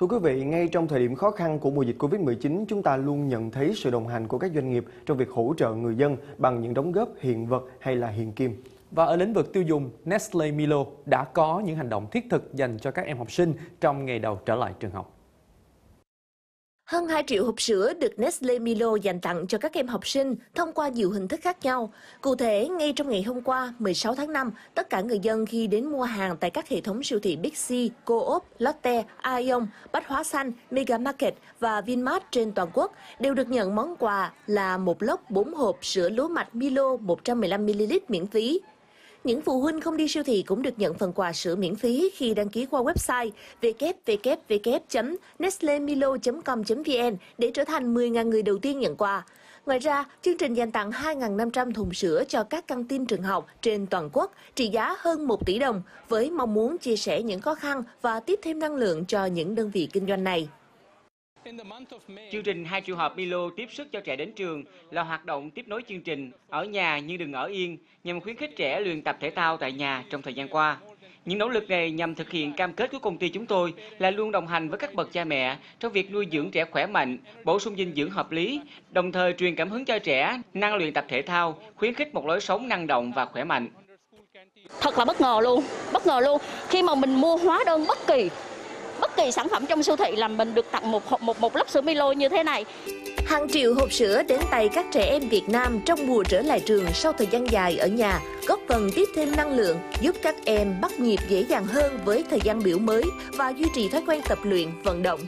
Thưa quý vị, ngay trong thời điểm khó khăn của mùa dịch Covid-19, chúng ta luôn nhận thấy sự đồng hành của các doanh nghiệp trong việc hỗ trợ người dân bằng những đóng góp hiện vật hay là hiện kim. Và ở lĩnh vực tiêu dùng, Nestle Milo đã có những hành động thiết thực dành cho các em học sinh trong ngày đầu trở lại trường học. Hơn 2 triệu hộp sữa được Nestle Milo dành tặng cho các em học sinh thông qua nhiều hình thức khác nhau. Cụ thể, ngay trong ngày hôm qua, 16 tháng 5, tất cả người dân khi đến mua hàng tại các hệ thống siêu thị Big C, Coop, Lotte, Aeon, Bách Hóa Xanh, Mega Market và Vinmart trên toàn quốc đều được nhận món quà là một lốc 4 hộp sữa lúa mạch Milo 115ml miễn phí. Những phụ huynh không đi siêu thị cũng được nhận phần quà sữa miễn phí khi đăng ký qua website www.nestlemilo.com.vn để trở thành 10.000 người đầu tiên nhận quà. Ngoài ra, chương trình dành tặng 2.500 thùng sữa cho các căng tin trường học trên toàn quốc trị giá hơn 1 tỷ đồng với mong muốn chia sẻ những khó khăn và tiếp thêm năng lượng cho những đơn vị kinh doanh này. Chương trình hai triệu hộp Milo tiếp sức cho trẻ đến trường là hoạt động tiếp nối chương trình Ở nhà nhưng đừng ở yên nhằm khuyến khích trẻ luyện tập thể thao tại nhà trong thời gian qua. Những nỗ lực này nhằm thực hiện cam kết của công ty chúng tôi là luôn đồng hành với các bậc cha mẹ trong việc nuôi dưỡng trẻ khỏe mạnh, bổ sung dinh dưỡng hợp lý, đồng thời truyền cảm hứng cho trẻ năng luyện tập thể thao, khuyến khích một lối sống năng động và khỏe mạnh. Thật là bất ngờ luôn, bất ngờ luôn. Khi mà mình mua hóa đơn bất kỳ kỳ sản phẩm trong siêu thị là mình được tặng một hộp một một lốc sữa Milo như thế này. Hàng triệu hộp sữa đến tay các trẻ em Việt Nam trong mùa trở lại trường sau thời gian dài ở nhà, góp phần tiếp thêm năng lượng, giúp các em bắt nhịp dễ dàng hơn với thời gian biểu mới và duy trì thói quen tập luyện, vận động.